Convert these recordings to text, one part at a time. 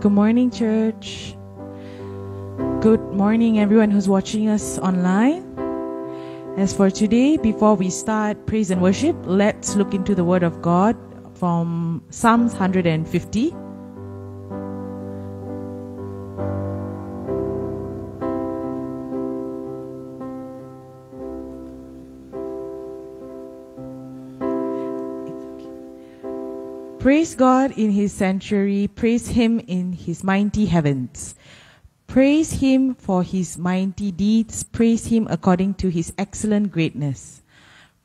Good morning, church. Good morning, everyone who's watching us online. As for today, before we start praise and worship, let's look into the Word of God from Psalms 150. Praise God in his sanctuary, praise him in his mighty heavens. Praise him for his mighty deeds, praise him according to his excellent greatness.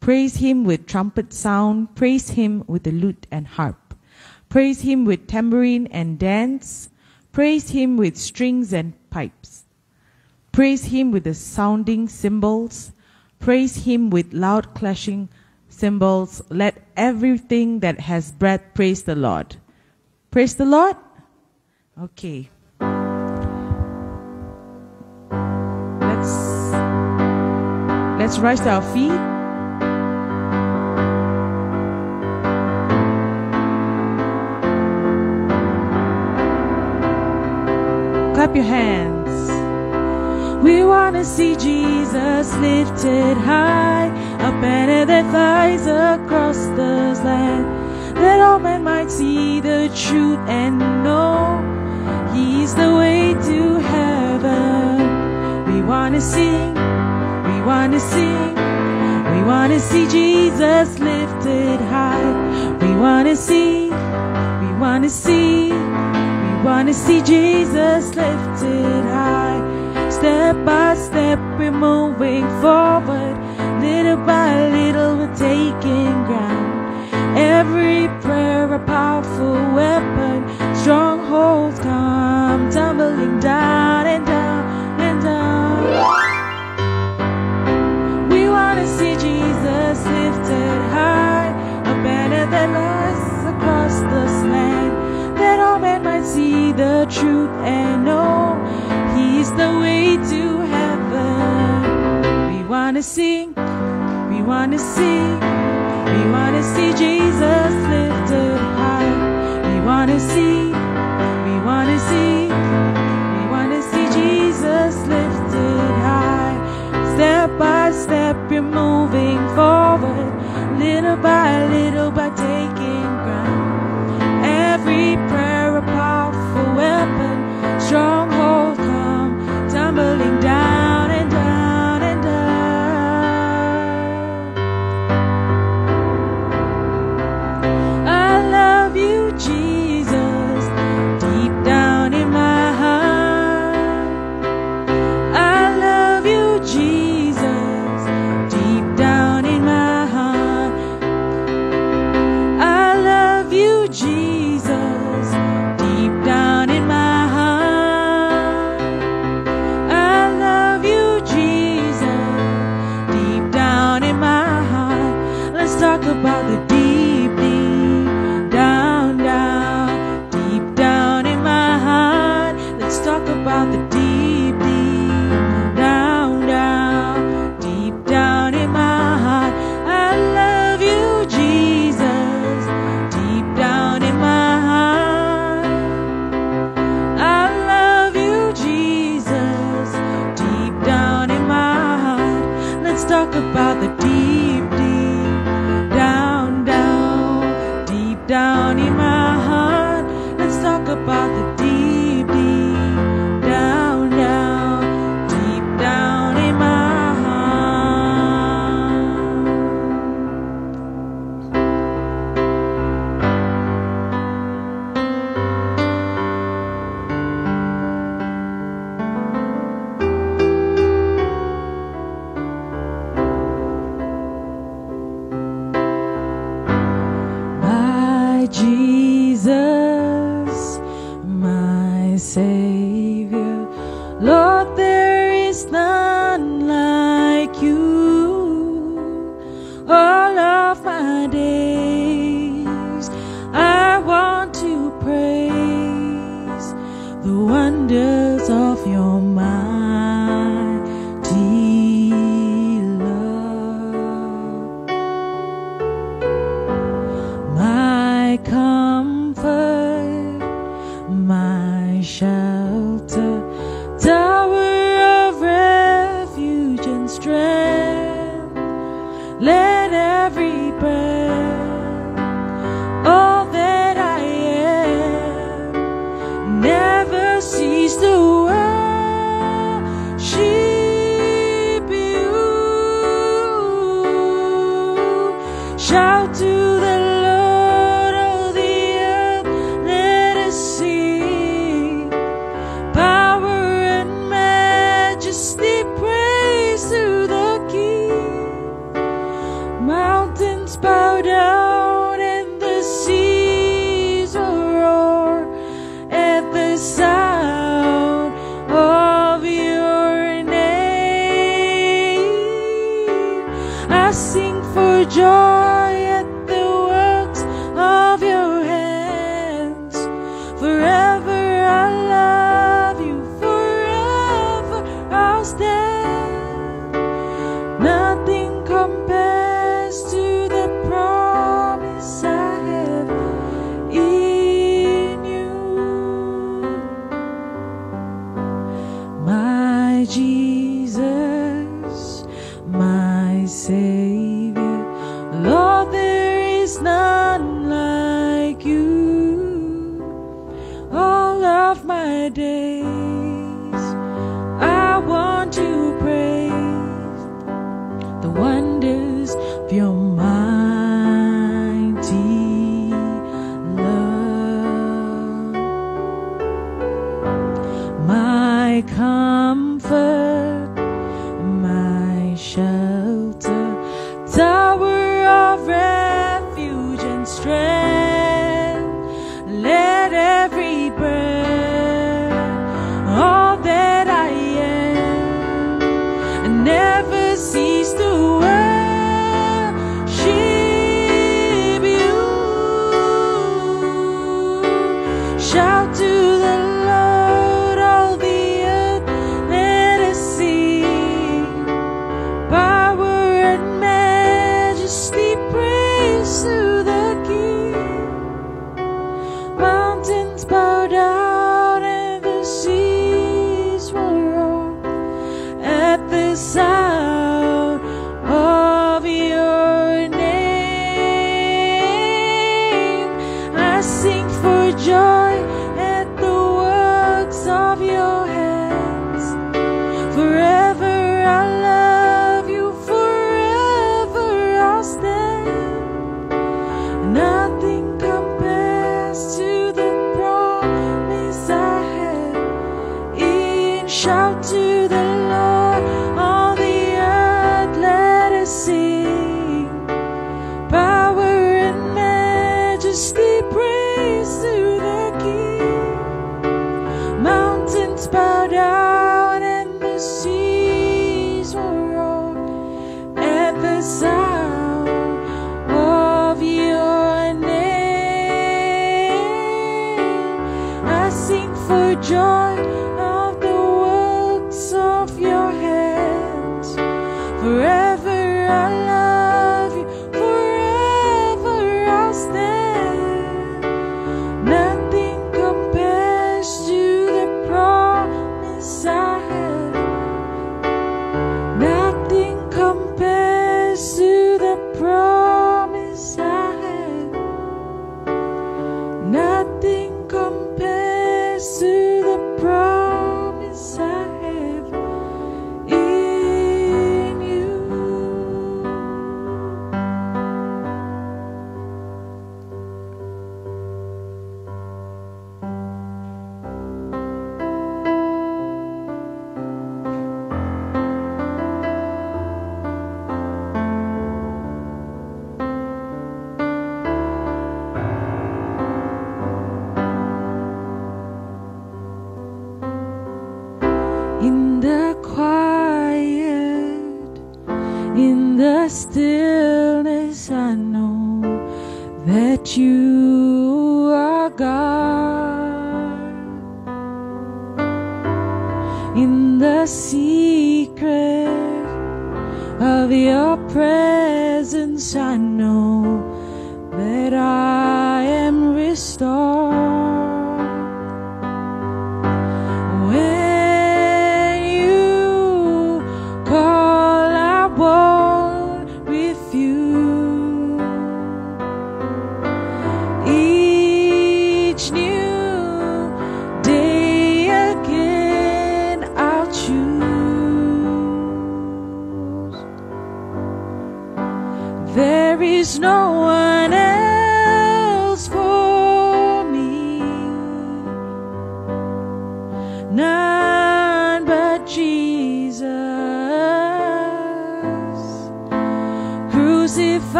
Praise him with trumpet sound, praise him with the lute and harp. Praise him with tambourine and dance, praise him with strings and pipes. Praise him with the sounding cymbals, praise him with loud clashing cymbals, let everything that has breath praise the Lord. Praise the Lord? Okay. Let's let's rise to our feet. Clap your hands. We want to see Jesus lifted high, a banner that flies across the land, that all men might see the truth and know He's the way to heaven. We want to sing, we want to sing, we want to see Jesus lifted high. We want to see, we want to see, we want to see Jesus lifted high. Step by step, we're moving forward. Little by little, we're taking ground. Every prayer, a powerful weapon. Strongholds come tumbling down and down and down. We want to see Jesus lifted want to sing, we want to see Jesus lifted high. We want to see,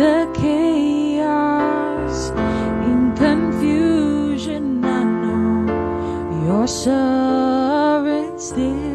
the chaos, in confusion. I know still.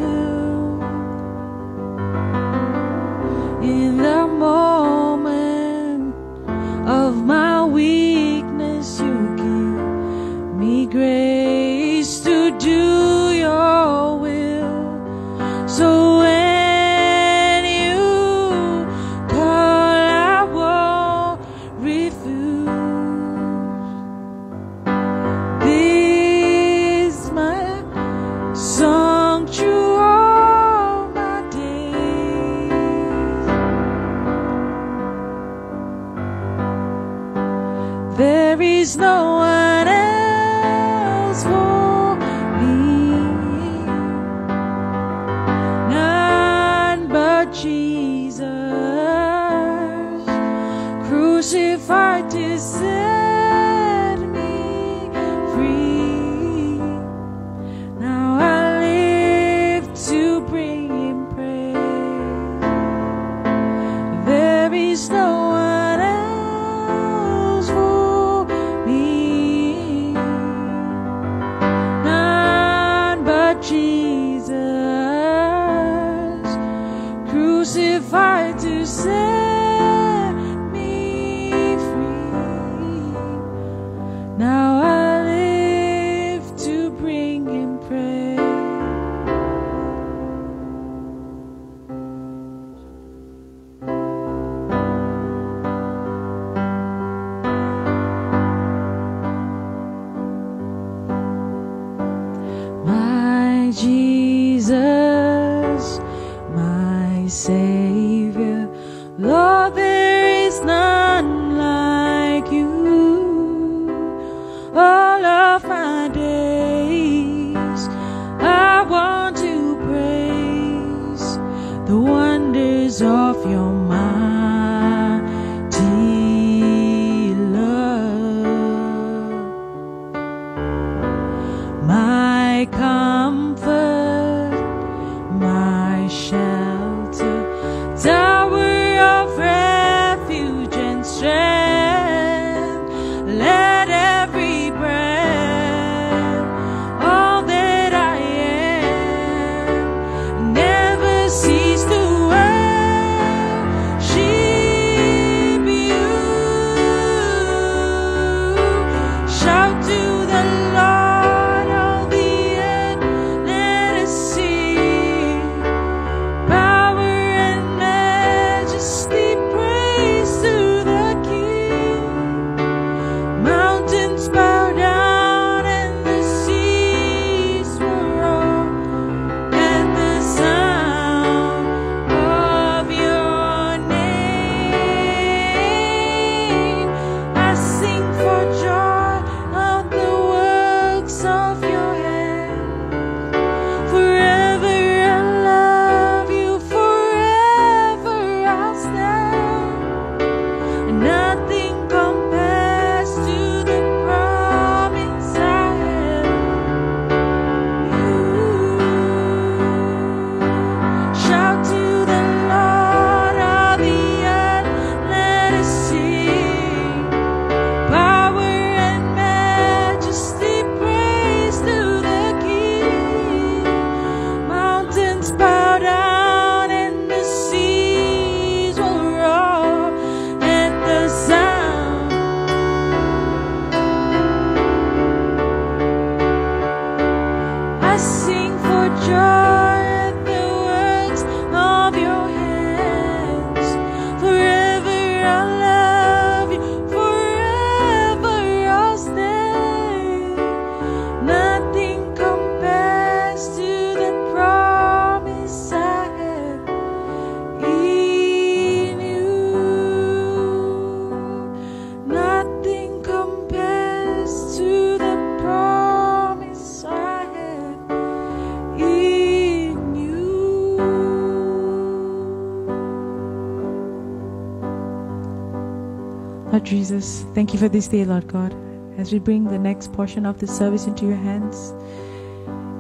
Lord Jesus, thank you for this day, Lord God, as we bring the next portion of this service into your hands.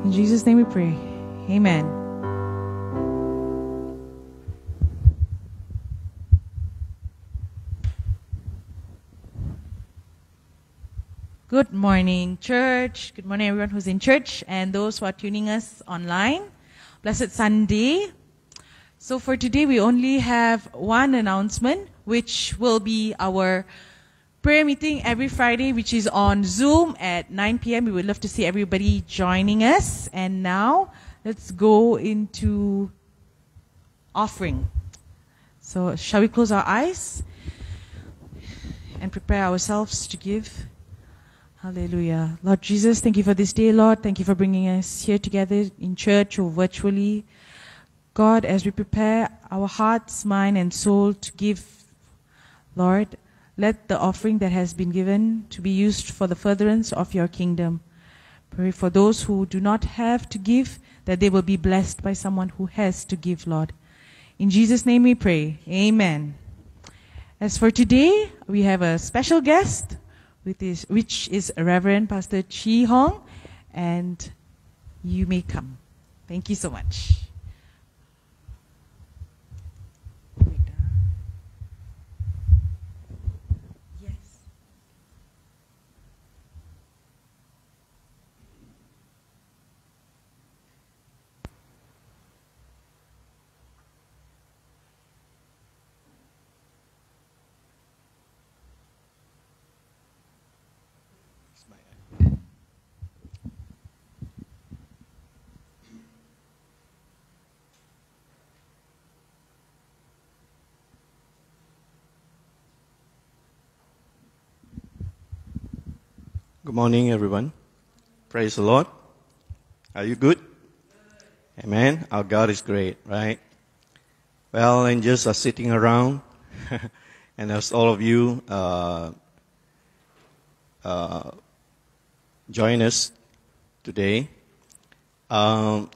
In Jesus' name we pray. Amen. Good morning, church. Good morning, everyone who's in church and those who are tuning us online. Blessed Sunday. So for today, we only have one announcement, which will be our prayer meeting every Friday, which is on Zoom at 9 p.m. We would love to see everybody joining us. And now, let's go into offering. So, shall we close our eyes and prepare ourselves to give? Hallelujah. Lord Jesus, thank you for this day, Lord. Thank you for bringing us here together in church or virtually. God, as we prepare our hearts, mind, and soul to give, Lord, let the offering that has been given to be used for the furtherance of your kingdom. Pray for those who do not have to give, that they will be blessed by someone who has to give, Lord. In Jesus' name we pray. Amen. As for today, we have a special guest which is, which is Reverend Pastor Chee Hong, and you may come. Thank you so much. Yes. Good morning, everyone. Praise the Lord. Are you good? Amen. Our God is great, right? Well, angels are sitting around, and as all of you uh, uh, join us today, um,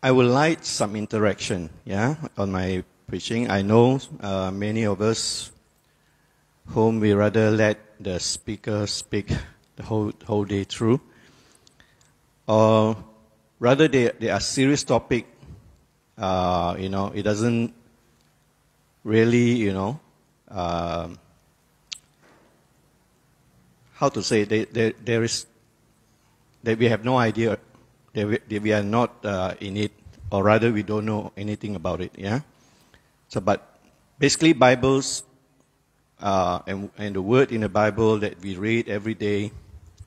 I would like some interaction, yeah, on my preaching. I know uh, many of us whom we rather let the speaker speak the whole, whole day through. Or rather, they, they are serious topic. Uh, you know, it doesn't really, you know, um how to say, they, they, there is, that we have no idea that we, that we are not uh, in it, or rather we don't know anything about it, yeah? So, but basically Bibles uh, and, and the word in the Bible that we read every day,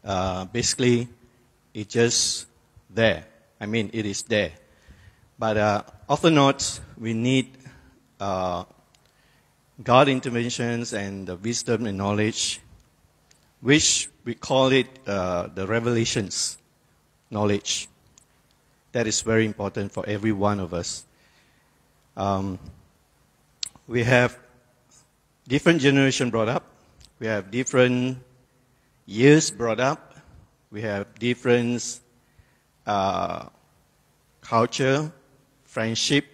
uh, basically, it's just there. I mean, it is there. But uh, often not, we need uh, God interventions and the wisdom and knowledge, which we call it uh, the revelations knowledge. That is very important for every one of us. Um, we have different generation brought up. We have different years brought up. We have different uh, culture, friendship,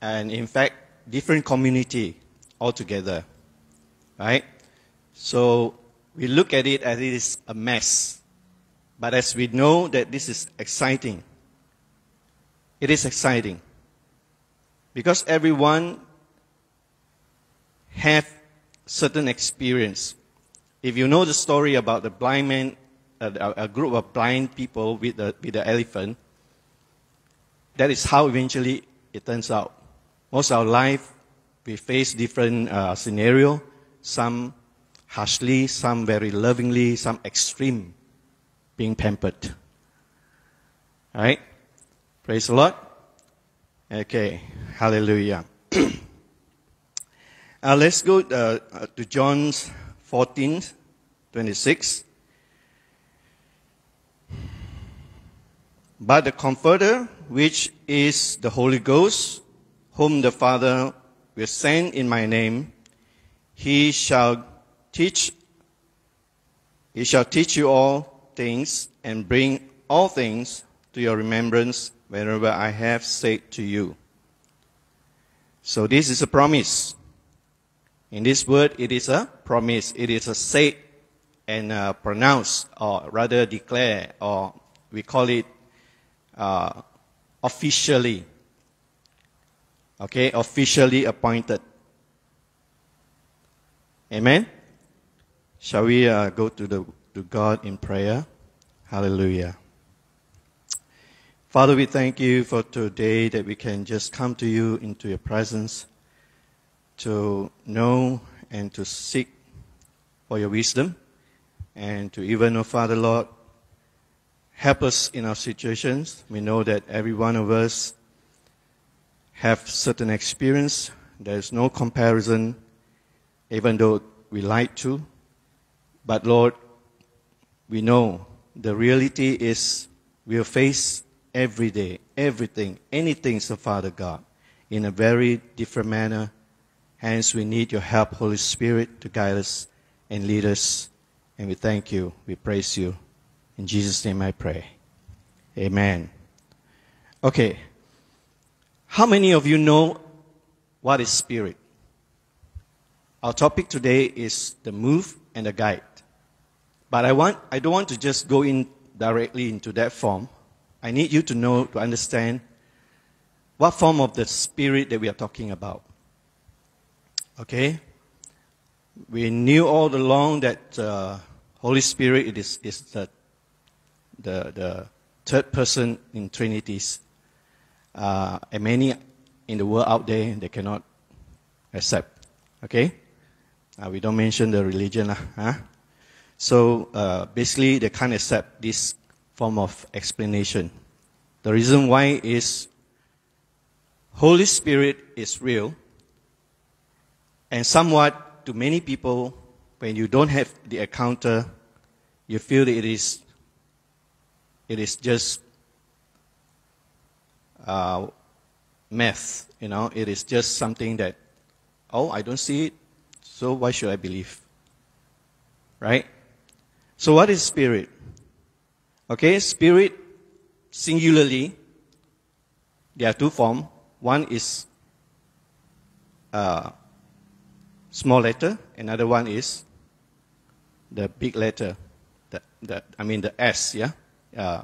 and in fact, different community altogether. Right? So we look at it as it is a mess. But as we know that this is exciting, it is exciting. Because everyone have certain experience. If you know the story about the blind man, uh, a group of blind people with the, with the elephant, that is how eventually it turns out. Most of our life, we face different uh, scenario, some harshly, some very lovingly, some extreme, being pampered. All right? Praise the Lord. Okay. Hallelujah. Uh, let's go uh, uh, to John 14, 26. But the Comforter, which is the Holy Ghost, whom the Father will send in my name, he shall teach, he shall teach you all things and bring all things to your remembrance whenever I have said to you. So this is a promise. In this word, it is a promise. It is a said and uh, pronounced, or rather declare, or we call it uh, officially. Okay, officially appointed. Amen. Shall we uh, go to the to God in prayer? Hallelujah. Father, we thank you for today that we can just come to you into your presence to know and to seek for your wisdom and to even, oh Father Lord, help us in our situations. We know that every one of us have certain experience. There's no comparison, even though we like to. But Lord, we know the reality is we'll face every day, everything, anything, so Father God, in a very different manner. Hence, we need your help, Holy Spirit, to guide us and lead us. And we thank you. We praise you. In Jesus' name I pray. Amen. Okay. How many of you know what is spirit? Our topic today is the move and the guide. But I want I don't want to just go in directly into that form. I need you to know to understand what form of the spirit that we are talking about. Okay? We knew all along that uh, Holy Spirit it is, is the, the, the third person in Trinities. Uh, and many in the world out there, they cannot accept. Okay? Uh, we don't mention the religion. Uh, huh? So uh, basically, they can't accept this form of explanation. The reason why is Holy Spirit is real, and somewhat to many people, when you don't have the encounter, you feel it is it is just uh, math. You know, it is just something that oh, I don't see it, so why should I believe? Right? So what is spirit? Okay, spirit singularly, there are two forms. One is uh, small letter, another one is the big letter. The, the, I mean the S, yeah? Uh,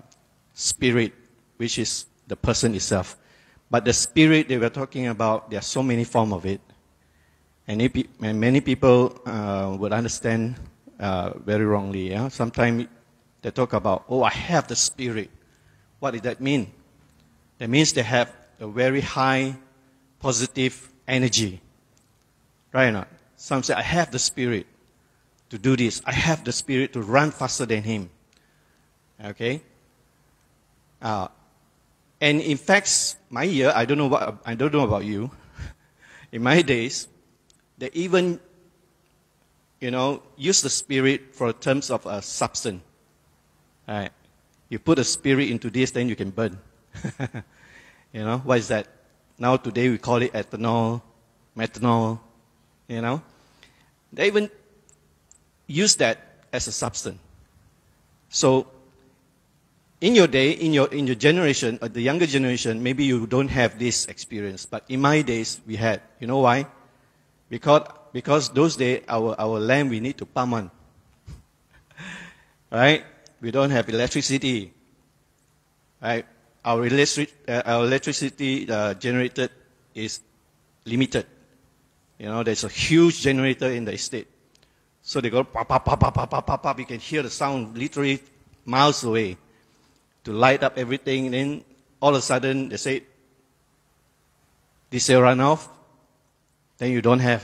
spirit, which is the person itself. But the spirit they were talking about, there are so many forms of it. And, many people uh, would understand uh, very wrongly. Yeah? Sometimes they talk about, oh, I have the spirit. What does that mean? That means they have a very high positive energy. Right or not? Some say, I have the spirit to do this. I have the spirit to run faster than him. Okay? Uh, and in fact, my year, I don't know what, I don't know about you. in my days, they even you know, use the spirit for terms of a substance. Right? You put a spirit into this, then you can burn. you know, what is that? Now today we call it ethanol, methanol, you know. They even use that as a substance. So, in your day, in your, in your generation, or the younger generation, maybe you don't have this experience. But in my days, we had. You know why? Because because those days our, our lamp we need to pump on. right? We don't have electricity. Right? Our, electric, uh, our electricity uh, generated is limited. You know, there's a huge generator in the estate. So they go pop, pop, pop, pop, pop, pop, pop. You can hear the sound literally miles away to light up everything. And then all of a sudden they say, this diesel run off. Then you don't have.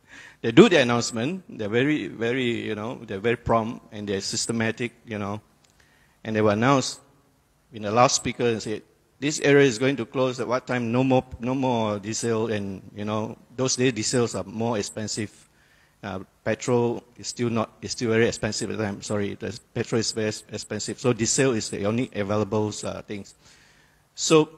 they do the announcement. They're very, very, you know, they're very prompt and they're systematic, you know. And they will announce in the loudspeaker and say, this area is going to close at what time? No more, no more diesel. And, you know, those days diesels are more expensive. Uh, petrol is still not, is still very expensive at the time. Sorry, the petrol is very expensive. So diesel is the only available uh, things. So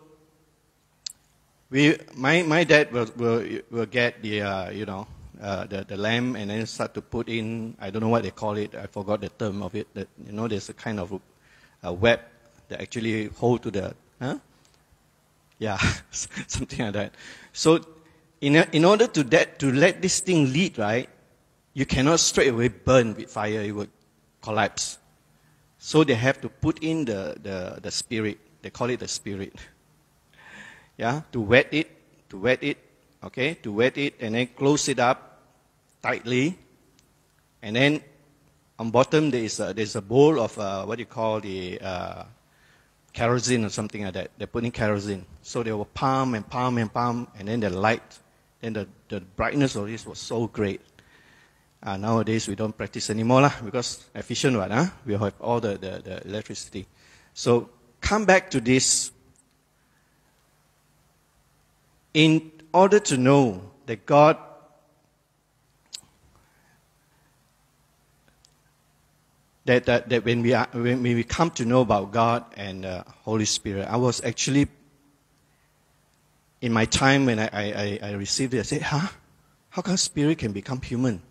we, my, my dad will, will, will get the, uh, you know, uh, the, the lamp and then start to put in, I don't know what they call it, I forgot the term of it, that, you know, there's a kind of a web that actually hold to the, huh? Yeah, something like that. So in, in order to, that, to let this thing lead, right, you cannot straight away burn with fire, it would collapse. So they have to put in the, the, the spirit. They call it the spirit. Yeah, to wet it, to wet it, okay, to wet it and then close it up tightly. And then on bottom there is a, there's a bowl of uh, what you call the uh, kerosene or something like that. They're putting kerosene. So they will palm and palm and palm, and then the light, then the, the brightness of this was so great. Uh, nowadays we don't practice anymore lah, because efficient one, huh? we have all the, the, the electricity. So come back to this. In order to know that God that, that, that when, we are, when we come to know about God and uh, Holy Spirit, I was actually, in my time when I, I, I received it, I said, huh? How come Spirit can become human?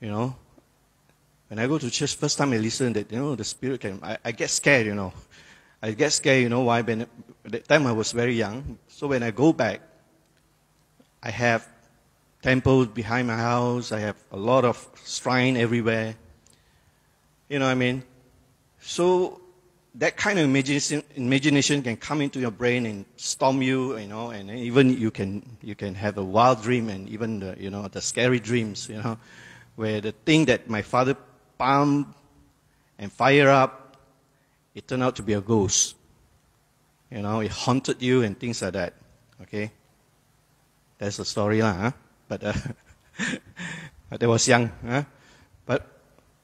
You know? When I go to church, first time I listen that, you know, the Spirit can, I, I get scared, you know. I get scared, you know why? When, at that time I was very young. So when I go back, I have temples behind my house. I have a lot of shrine everywhere. You know what I mean? So that kind of imagination, imagination can come into your brain and storm you, you know, and even you can, you can have a wild dream and even the, you know, the scary dreams, you know, where the thing that my father palmed and fire up, it turned out to be a ghost. You know, it haunted you and things like that. Okay? That's the story, lah, huh? But, uh, but I was young, huh? But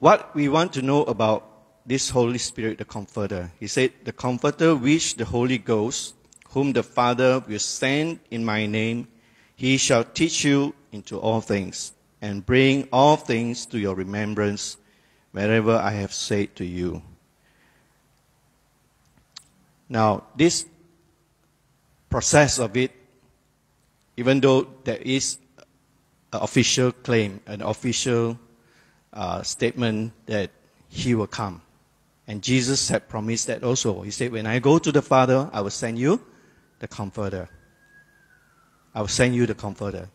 what we want to know about this Holy Spirit, the Comforter. He said, The Comforter which the Holy Ghost, whom the Father will send in my name, he shall teach you into all things, and bring all things to your remembrance wherever I have said to you. Now, this process of it, even though there is an official claim, an official uh, statement that he will come. And Jesus had promised that also. He said, When I go to the Father, I will send you the Comforter. I will send you the Comforter.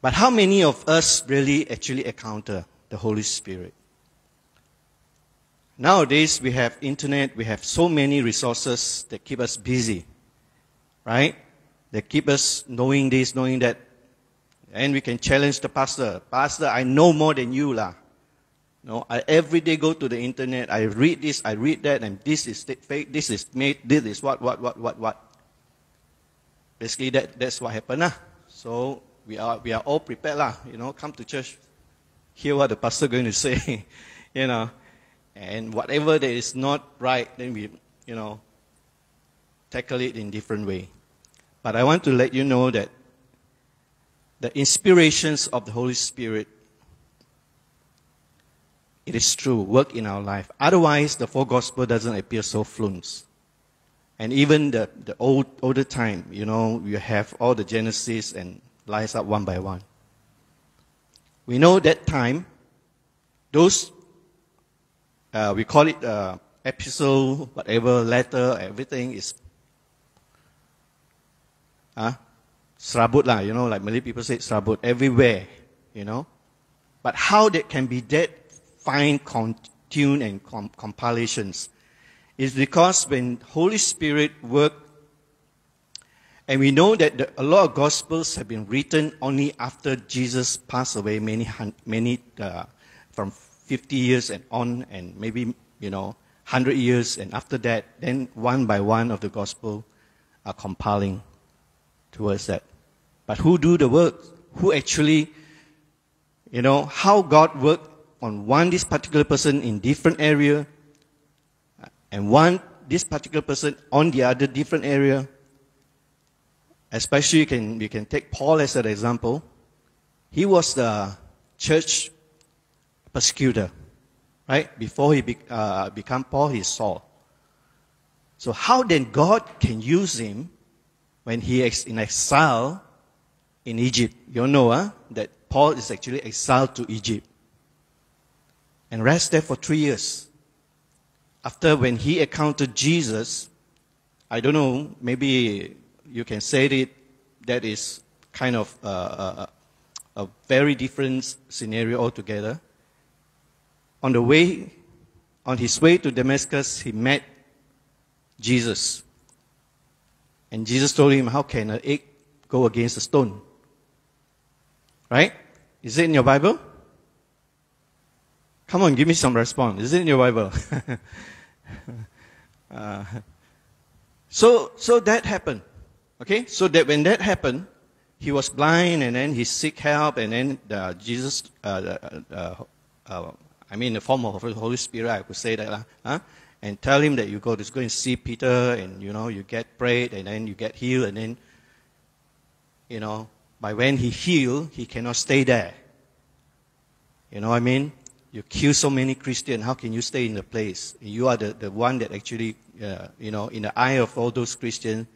But how many of us really actually encounter the Holy Spirit? Nowadays, we have internet, we have so many resources that keep us busy, right? That keep us knowing this, knowing that, and we can challenge the pastor. Pastor, I know more than you, lah. No, I every day go to the internet. I read this, I read that, and this is fake. This is made. This is what, what, what, what, what. Basically, that that's what happened, lah. So we are we are all prepared, lah. You know, come to church, hear what the pastor going to say, you know, and whatever that is not right, then we, you know, tackle it in different way. But I want to let you know that the inspirations of the Holy Spirit, it is true, work in our life. Otherwise, the four gospel doesn't appear so fluent. And even the, the old, older time, you know, you have all the Genesis and lines up one by one. We know that time, those, uh, we call it uh, epistle, whatever, letter, everything is, huh? Srabut lah, you know, like Malay people say srabut everywhere, you know. But how that can be that fine tune and com- compilations is because when Holy Spirit work, and we know that the, a lot of gospels have been written only after Jesus passed away, many many uh, from 50 years and on, and maybe you know 100 years, and after that, then one by one of the gospel are compiling towards that. But who do the work? Who actually, you know, how God worked on one this particular person in different area, and one this particular person on the other different area. Especially, you can, you can take Paul as an example. He was the church persecutor, right? Before he be, uh, become Paul, he Saul. So how then God can use him when he is in exile in Egypt. You know huh, that Paul is actually exiled to Egypt and rest there for three years. After when he encountered Jesus, I don't know, maybe you can say it that is kind of uh, a, a very different scenario altogether. On the way, on his way to Damascus, he met Jesus. And Jesus told him, How can an egg go against a stone? Right? Is it in your Bible? Come on, give me some response. Is it in your Bible? uh, so, so that happened. Okay? So that when that happened, he was blind and then he seek help and then uh, Jesus, uh, uh, uh, I mean, the form of the Holy Spirit, I could say that, huh? and tell him that you go to go and see Peter and, you know, you get prayed and then you get healed and then, you know, by when he healed, he cannot stay there. You know what I mean? You kill so many Christians, how can you stay in the place? You are the, the one that actually, uh, you know, in the eye of all those Christians,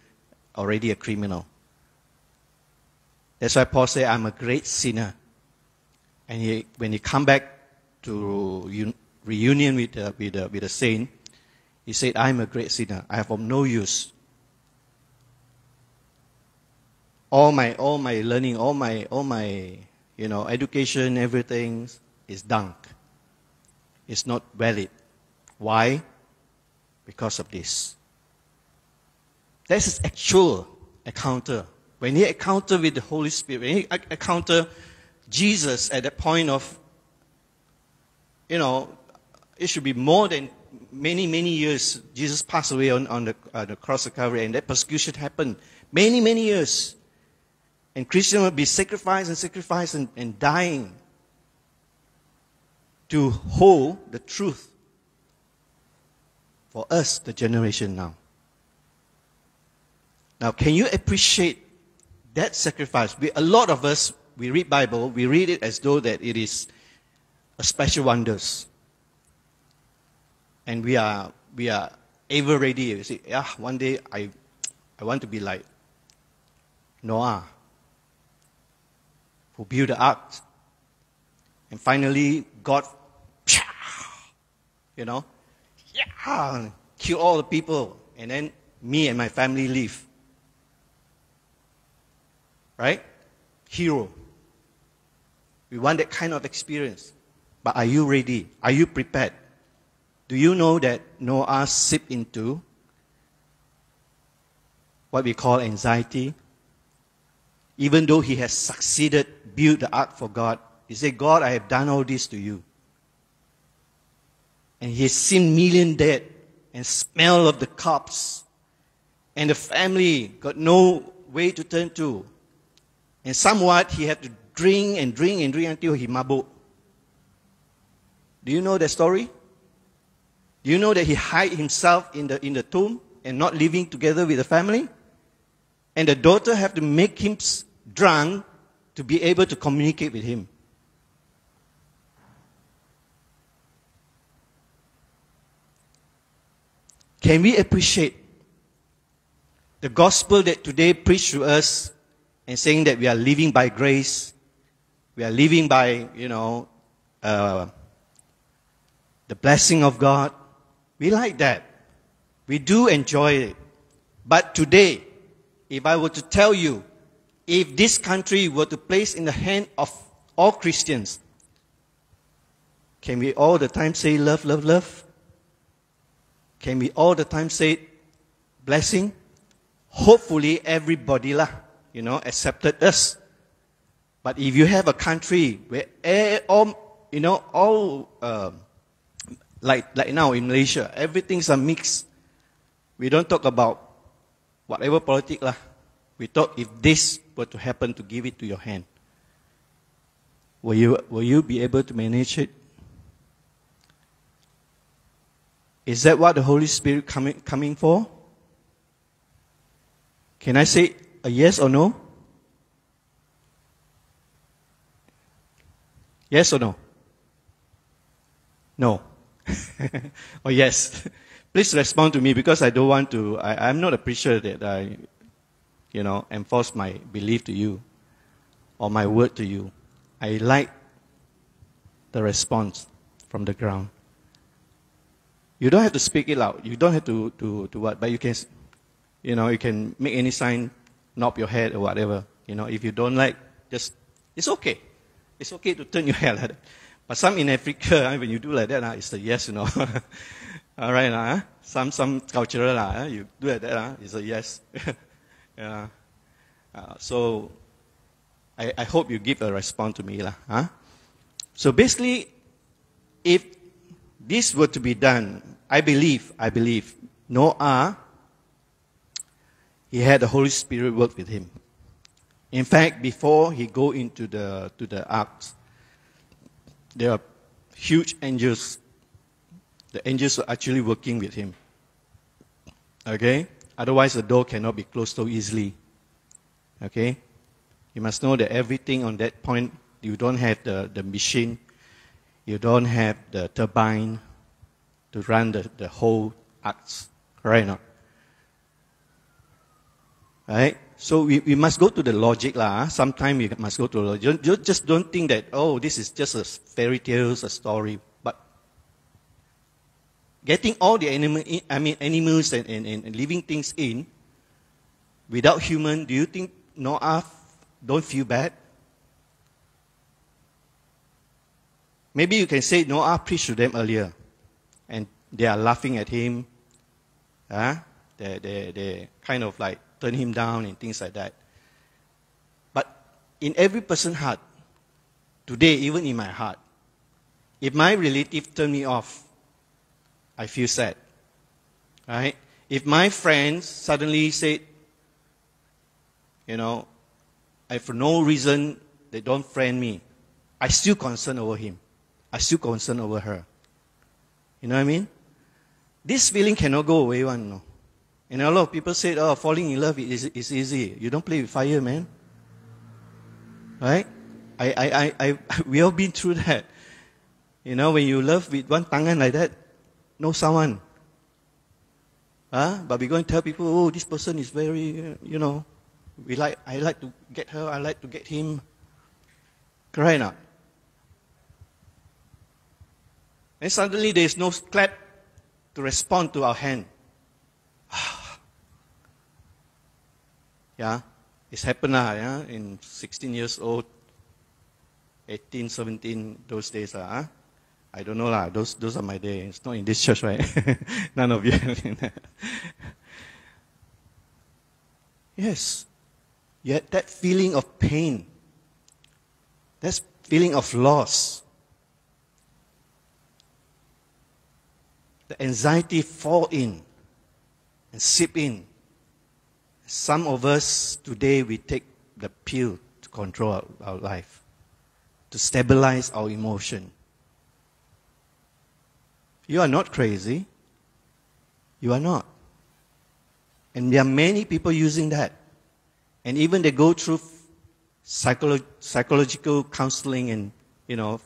already a criminal. That's why Paul said, I'm a great sinner. And he, when he come back to un, reunion with, uh, with, uh, with the saint, he said, I'm a great sinner. I have of no use. All my, all my learning, all my, all my, you know, education, everything is dunk. It's not valid. Why? Because of this. That's his actual encounter. When he encountered with the Holy Spirit, when he encountered Jesus at that point of, you know, it should be more than many, many years, Jesus passed away on, on the, uh, the cross of Calvary, and that persecution happened many, many years. And Christians would be sacrificed and sacrificed and, and dying to hold the truth for us, the generation now. Now, can you appreciate that sacrifice? We, a lot of us, we read Bible, we read it as though that it is a special wonders and we are we are ever ready. You see, yeah, one day I I want to be like Noah, who built the ark, and finally God, you know, yeah, kill all the people, and then me and my family leave. Right? Hero. We want that kind of experience. But are you ready? Are you prepared? Do you know that Noah slipped into what we call anxiety? Even though he has succeeded, built the ark for God, he said, God, I have done all this to you. And he has seen million dead and smell of the corpse. And the family got no way to turn to. And somewhat he had to drink and drink and drink until he mabuk. Do you know the story? Do you know that he hid himself in the, in the tomb and not living together with the family? And the daughter have to make him drunk to be able to communicate with him. Can we appreciate the gospel that today preached to us and saying that we are living by grace, we are living by, you know, uh, the blessing of God, we like that. We do enjoy it. But today, if I were to tell you, if this country were to place in the hand of all Christians, can we all the time say love, love, love? Can we all the time say blessing? Hopefully everybody lah, you know, accepted us. But if you have a country where all, you know, all um, like, like now in Malaysia, everything's a mix. We don't talk about whatever politics lah. We talk if this were to happen to give it to your hand. Will you, will you be able to manage it? Is that what the Holy Spirit coming, coming for? Can I say a yes or no? Yes or no? No. or oh, yes. Please respond to me because I don't want to, I, I'm not a preacher that I, you know, enforce my belief to you or my word to you. I like the response from the ground. You don't have to speak it out. You don't have to, to, to what, but you can, you know, you can make any sign knob your head or whatever. You know, if you don't like, just, it's okay. It's okay to turn your head like that. But some in Africa, when you do like that, uh, it's a yes, you know. All right, uh, some, some cultural, uh, you do like that, uh, it's a yes. Yeah. Uh, so, I, I hope you give a response to me. Lah, huh? So basically, if this were to be done, I believe, I believe, Noah, he had the Holy Spirit work with him. In fact, before he go into the, to the ark, there are huge angels. The angels are actually working with him. Okay? Otherwise, the door cannot be closed so easily. Okay? You must know that everything on that point, you don't have the, the machine, you don't have the turbine to run the, the whole acts. Right now. Right? So we, we must go to the logic lah. Sometimes we must go to the logic. You just don't think that, oh, this is just a fairy tales, a story. Getting all the animal, I mean, animals and, and, and living things in, without human, do you think Noah don't feel bad? Maybe you can say Noah preached to them earlier, and they are laughing at him. Huh? They, they, they kind of like turn him down and things like that. But in every person's heart, today, even in my heart, if my relative turn me off, I feel sad. Right? If my friends suddenly said, you know, I for no reason they don't friend me, I still concern over him. I still concern over her. You know what I mean? This feeling cannot go away one, no. And a lot of people say, oh, falling in love is, is easy. You don't play with fire, man. Right? I, I, I, I, we all been through that. You know, when you love with one tangan like that, know someone. Huh? But we go and tell people, oh, this person is very, uh, you know, we like, I like to get her, I like to get him. Correct not? And suddenly there is no clap to respond to our hand. yeah, it's happened now, yeah, in 16 years old, 18, 17, those days, uh, I don't know, lah. Those, those are my days. It's not in this church, right? None of you. yes. Yet that feeling of pain, that feeling of loss, the anxiety fall in and seep in. Some of us today, we take the pill to control our, our life, to stabilize our emotion. You are not crazy. You are not. And there are many people using that. And even they go through psycholo- psychological counseling and, you know,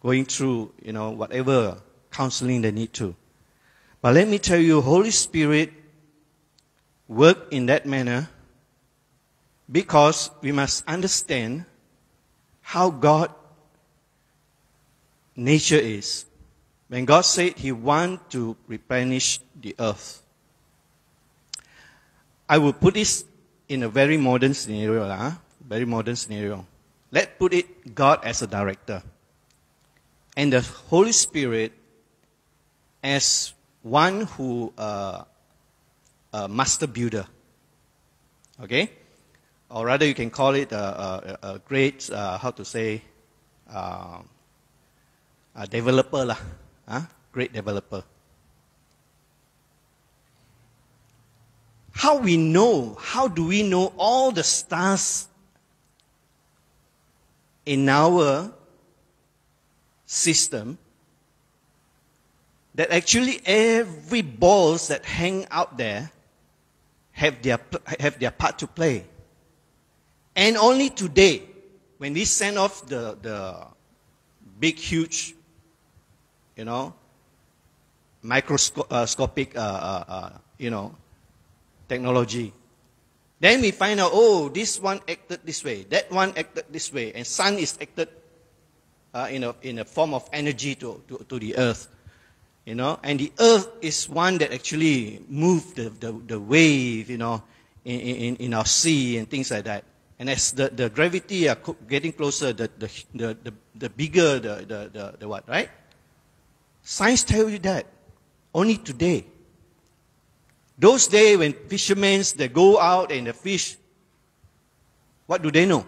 going through, you know, whatever counseling they need to. But let me tell you, Holy Spirit work in that manner because we must understand how God nature is. When God said He want to replenish the earth, I will put this in a very modern scenario, huh? very modern scenario. Let's put it God as a director, and the Holy Spirit as one who uh, a master builder. Okay? Or rather, you can call it a, a, a great, uh, how to say, uh, a developer. Lah. Huh? Great developer. How we know, how do we know all the stars in our system that actually every balls that hang out there have their, have their part to play. And only today, when we send off the, the big, huge, you know, microscopic, uh, uh, uh, you know, technology, then we find out, oh, this one acted this way, that one acted this way, and sun is acted uh, in, a, in a form of energy to, to, to the earth. You know, and the earth is one that actually moved the, the, the wave, you know, in, in, in our sea and things like that. And as the, the gravity are getting closer, the, the, the, the, bigger the, the, the, the what, right? Science tell you that only today. Those days when fishermen they go out and they fish, what do they know?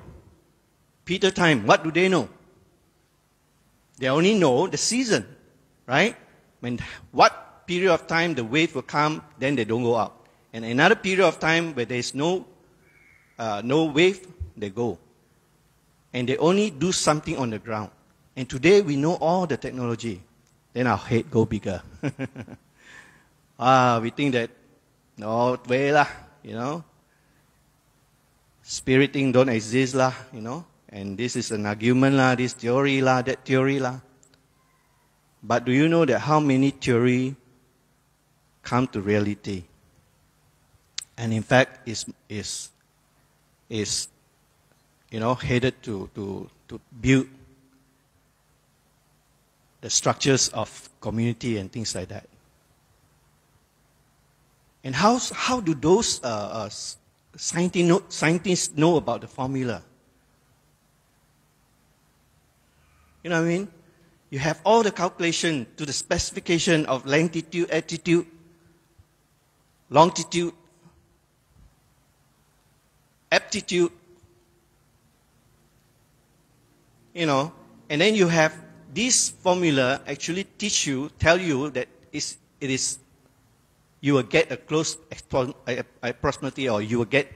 Peter time, what do they know? They only know the season, right? When what period of time the wave will come, then they don't go out. And another period of time where there is no uh, no wave, they go. And they only do something on the ground. And today we know all the technology. Then our head go bigger. ah, we think that no way lah, you know. Spirit thing don't exist lah, you know. And this is an argument lah, this theory lah, that theory lah. But do you know that how many theory come to reality? And in fact, is is is you know headed to to to build the structures of community and things like that. And how how do those uh, uh, scientists know, scientists know about the formula? You know what I mean? You have all the calculation to the specification of longitude, altitude, longitude, aptitude, you know, and then you have this formula actually teach you, tell you that it is, you will get a close approximately or you will get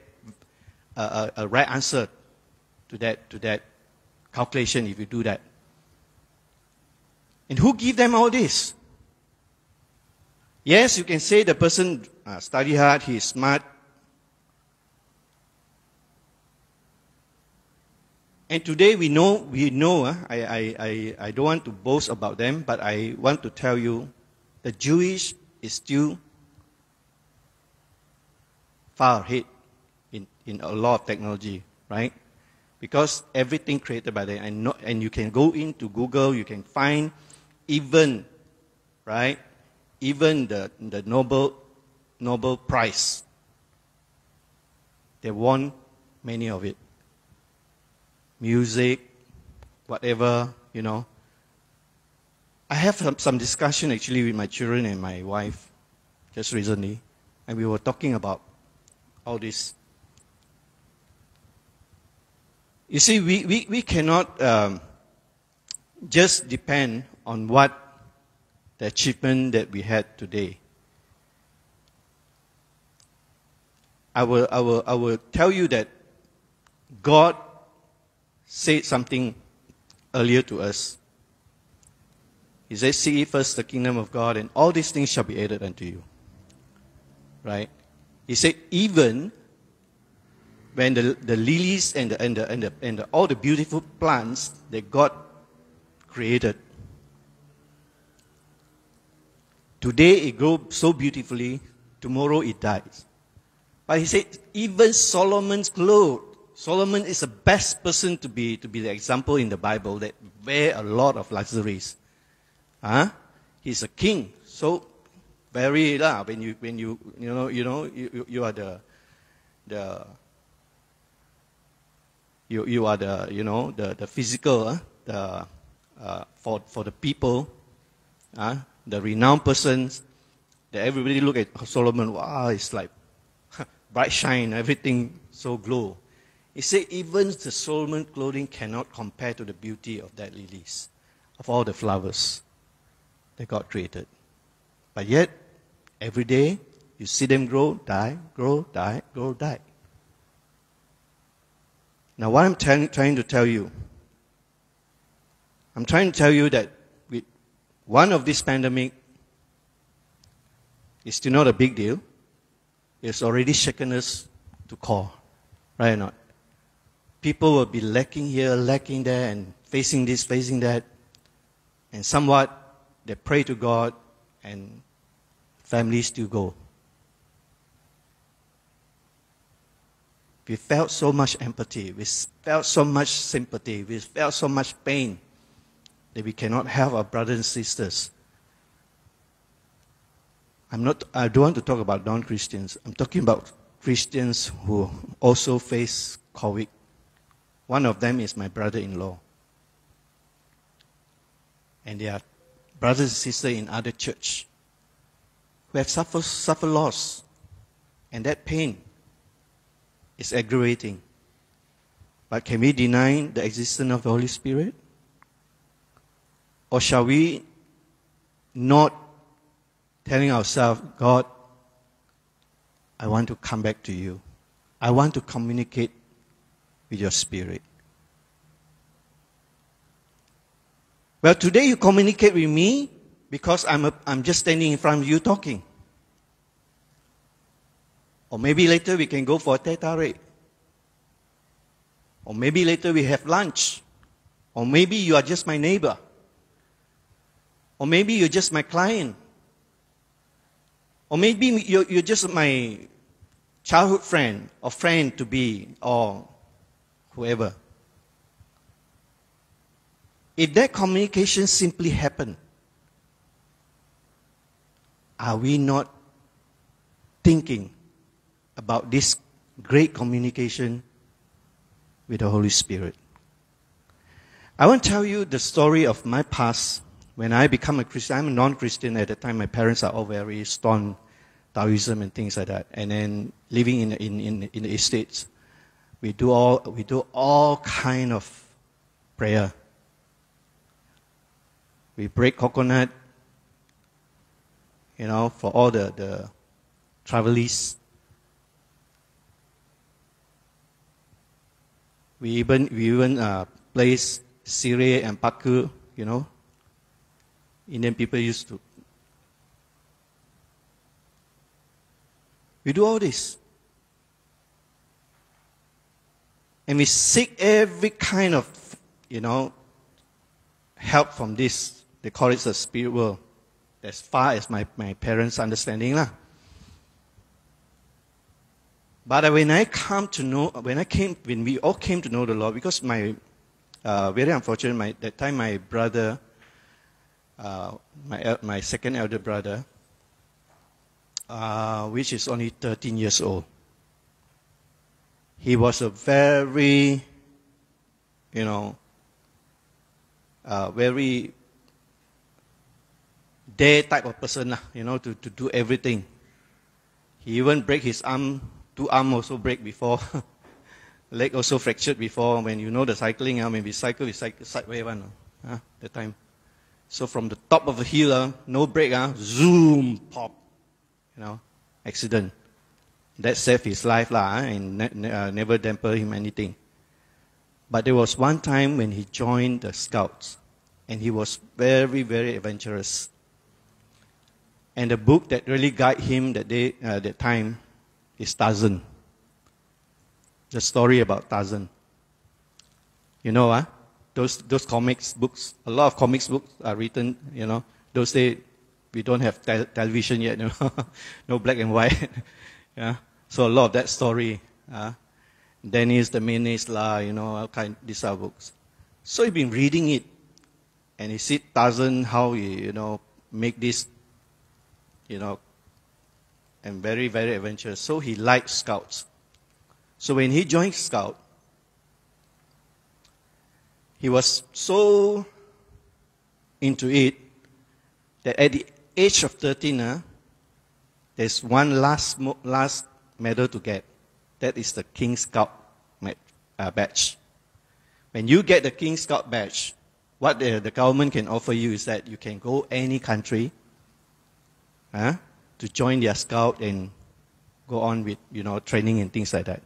a, a, a right answer to that, to that calculation if you do that. And who give them all this? Yes, you can say the person uh, study hard, he is smart. And today we know, we know, uh, I, I, I, I don't want to boast about them, but I want to tell you the Jewish is still far ahead in, in a lot of technology, right? Because everything created by them, and, not, and you can go into Google, you can find even, right? Even the, the Nobel, Nobel Prize. They won many of it. Music, whatever, you know. I have some, discussion actually with my children and my wife just recently, and we were talking about all this. You see, we, we, we cannot um, just depend on what the achievement that we had today. I will, I will, I will tell you that God said something earlier to us. He said, Seek first the kingdom of God, and all these things shall be added unto you. Right? He said, even when the, the lilies and, the, and, the, and, the, and the, all the beautiful plants that God created, Today it grows so beautifully, tomorrow it dies. But he said, even Solomon's clothes, Solomon is the best person to be, to be the example in the Bible that wear a lot of luxuries. Huh? He's a king. So, very, lah, when you, when you, you know, you know, you, you are the, the, you, you are the, you know, the, the physical, the, uh, for, for the people, uh, the renowned persons that everybody look at Solomon, wow, it's like bright shine, everything so glow. He said even the Solomon clothing cannot compare to the beauty of that lilies, of all the flowers that God created. But yet, every day, you see them grow, die, grow, die, grow, die. Now, what I'm trying to tell you, I'm trying to tell you that one of this pandemic is still not a big deal. It's already shaken us to core, right or not? People will be lacking here, lacking there, and facing this, facing that. And somewhat, they pray to God, and families still go. We felt so much empathy. We felt so much sympathy. We felt so much pain that we cannot help our brothers and sisters. I'm not, I don't want to talk about non Christians. I'm talking about Christians who also face COVID. One of them is my brother in law. And they are brothers and sisters in other church who have suffered, suffered loss. And that pain is aggravating. But can we deny the existence of the Holy Spirit? Or shall we not telling ourselves, God, I want to come back to you. I want to communicate your spirit. Well, today you communicate with me because I'm, a, I'm just standing in front of you talking. Or maybe later we can go for a tete Or maybe later we have lunch. Or maybe you are just my neighbor. Or maybe you're just my client. Or maybe you're, you're just my childhood friend or friend to be or whoever. If that communication simply happened, are we not thinking about this great communication with the Holy Spirit? I want to tell you the story of my past when I become a Christian, I'm a non-Christian at the time. My parents are all very staunch Taoism and things like that. And then living in, in, in, in the estates, we do all, we do all kind of prayer. We break coconut, you know, for all the, the travelers. We even, we even uh, place sirih and paku, you know, Indian people used to. We do all this. And we seek every kind of, you know, help from this. They call it the spirit world. As far as my, my parents' understanding. Lah. But when I come to know, when I came, when we all came to know the Lord, because my, uh, very unfortunate, my, that time my brother, uh, my, my second elder brother, uh, which is only 13 years old. He was a very, you know, uh, very day type of person, you know, to, to do everything. He even break his arm, two arm also break before. Leg also fractured before. When you know the cycling, uh, when we cycle, we cycle sideways one, uh, the time. So from the top of the hill, uh, no brake, uh, zoom, pop, you know, accident. That saved his life lah, and ne- uh, never damper him anything. But there was one time when he joined the scouts, and he was very, very adventurous. And the book that really guided him that day, uh, that time, is Tarzan. The story about Tarzan. You know, ah, uh, those those comics books. A lot of comics books are written. You know, those days we don't have te- television yet, you know? no black and white. Yeah. So a lot of that story. Uh, Dennis the Menace, la, you know, all kind these are books. So he's been reading it, and he see Tarzan how he, you know, make this, you know, and very very adventurous. So he liked scouts. So when he joined scout, he was so into it that at the age of 13, uh, there's one last, last medal to get. That is the King Scout uh, badge. When you get the King Scout badge, what the, the government can offer you is that you can go any country uh, to join their scout and go on with you know training and things like that.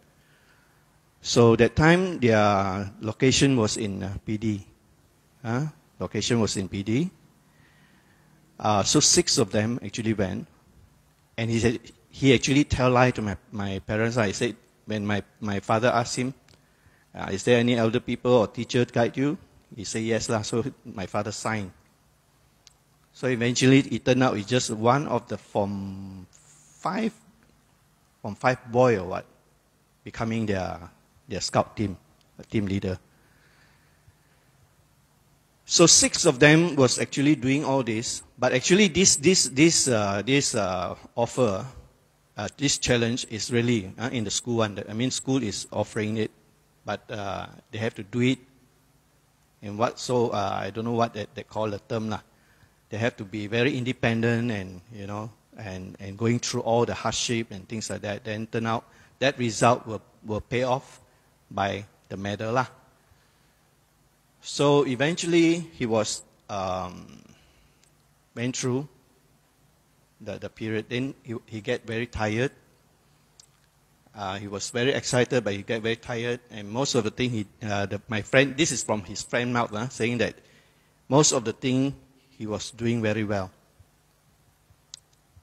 So that time their location was in uh, PD. Uh, location was in PD. Uh, so six of them actually went. And he said, he actually tell lie to my, my parents. I said, when my, my father asked him, uh, is there any elder people or teacher guide you? He said, yes. Lah. So my father signed. So eventually it turned out it's just one of the from five, from five boy or what, becoming their, their scout team, team leader. So six of them was actually doing all this, but actually this this this uh, this uh, offer uh, this challenge is really uh, in the school one. I mean, school is offering it, but uh, they have to do it And what? So uh, I don't know what they, they call the term lah. They have to be very independent and you know and, and going through all the hardship and things like that. Then turn out that result will, will pay off by the medal lah. So eventually he was um, went through the, the period. Then he, he get very tired. Uh, he was very excited, but he get very tired. And most of the thing, he, uh, the, my friend, this is from his friend mouth, uh, saying that most of the thing he was doing very well.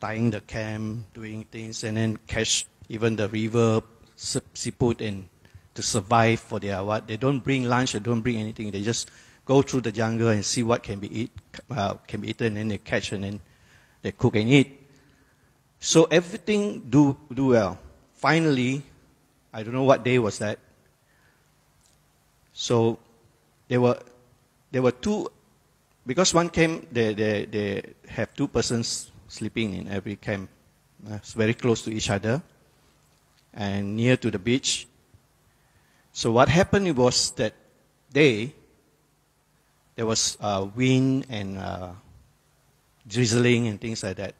Tying the camp, doing things, and then catch even the river siput and to survive for their what. They don't bring lunch, they don't bring anything. They just go through the jungle and see what can be eat, uh, can be eaten, and they catch and then they cook and eat. So everything do do well. Finally, I don't know what day was that. So there were there were two because one camp they, they, they have two persons sleeping in every camp. Uh, it's very close to each other and near to the beach. So what happened was that day there was uh, wind and uh, drizzling and things like that.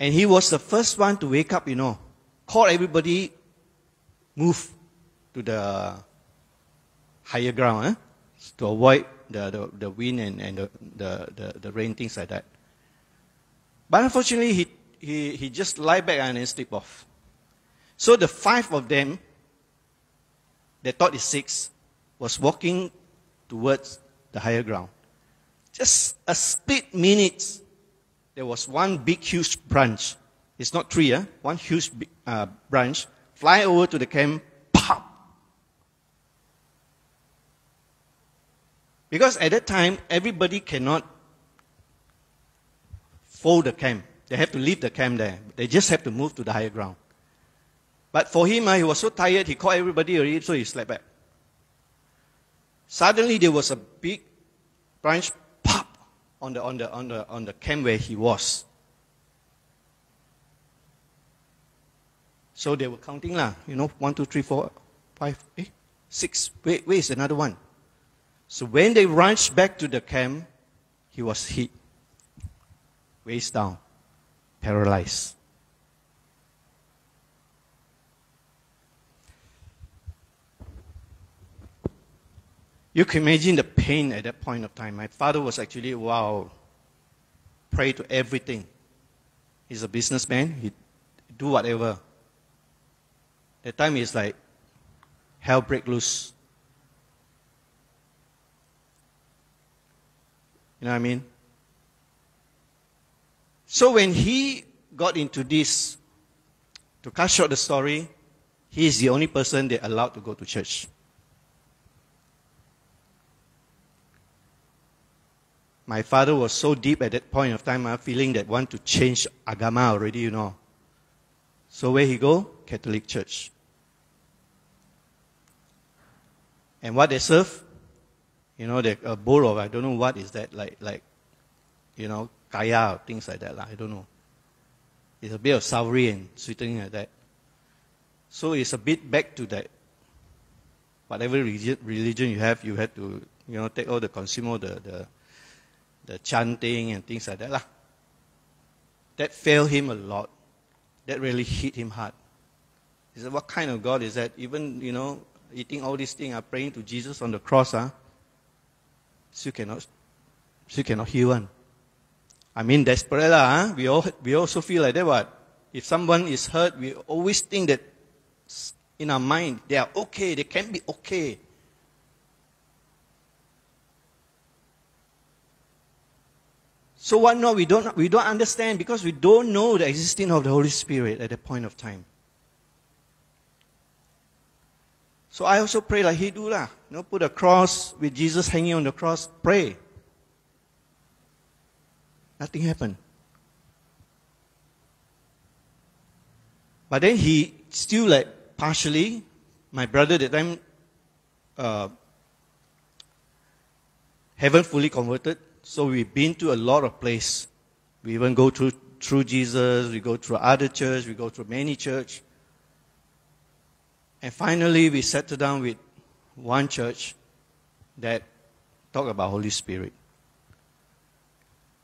And he was the first one to wake up, you know, call everybody, move to the higher ground eh? to avoid the, the, the wind and, and the, the, the, the rain, things like that. But unfortunately, he, he, he just lie back and then sleep off. So the five of them, they thought it's six, was walking towards the higher ground. Just a split minute, there was one big, huge branch. It's not tree, eh? one huge uh, branch fly over to the camp, pop. Because at that time, everybody cannot fold the camp. They have to leave the camp there. They just have to move to the higher ground. But for him, uh, he was so tired, he called everybody already, so he slept back. Suddenly, there was a big branch pop on the, on the, on the, on the camp where he was. So they were counting lah, you know, one, two, three, four, five, eh. Wait, where is another one? So when they rushed back to the camp, he was hit, waist down, paralyzed. You can imagine the pain at that point of time. My father was actually, wow, pray to everything. He's a businessman, he do whatever. That time is like hell break loose. You know what I mean? So when he got into this, to cut short the story, he is the only person they allowed to go to church. My father was so deep at that point of time, uh, feeling that want to change agama already, you know. So where he go? Catholic Church. And what they serve? You know, they, a bowl of, I don't know what is that, like, like, you know, kaya things like that. Like, I don't know. It's a bit of savory and sweetening like that. So it's a bit back to that. Whatever religion you have, you have to, you know, take all the consumer, the, the the chanting and things like that. Lah. That failed him a lot. That really hit him hard. He said, What kind of God is that? Even, you know, eating all these things, uh, praying to Jesus on the cross, huh? still cannot, still cannot heal one. I mean, desperate, huh? we, all, we also feel like that. What? If someone is hurt, we always think that in our mind, they are okay, they can be okay. So what no, we don't, we don't understand because we don't know the existence of the Holy Spirit at that point of time. So I also pray like he do lah. You know, put a cross with Jesus hanging on the cross, pray. Nothing happened. But then he still like partially, my brother that time uh, haven't fully converted. So we've been to a lot of places. We even go through through Jesus, we go through other church, we go through many church. And finally, we settle down with one church that talk about Holy Spirit.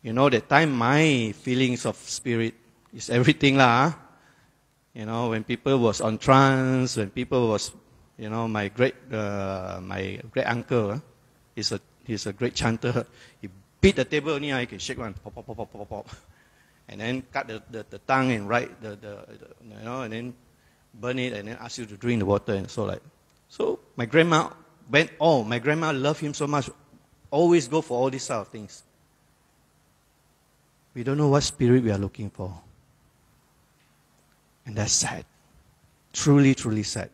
You know, that time my feelings of spirit is everything lah. You know, when people was on trance, when people was, you know, my great, uh, my great uncle, huh? he's a he's a great chanter. He beat the table only, ah, I can shake one, pop, pop, pop, pop, pop, pop. and then cut the, the, the tongue and write the, the, the, you know, and then burn it and then ask you to drink the water and so like. So my grandma went, oh, my grandma loved him so much, always go for all these sort of things. We don't know what spirit we are looking for. And that's sad. Truly, truly sad.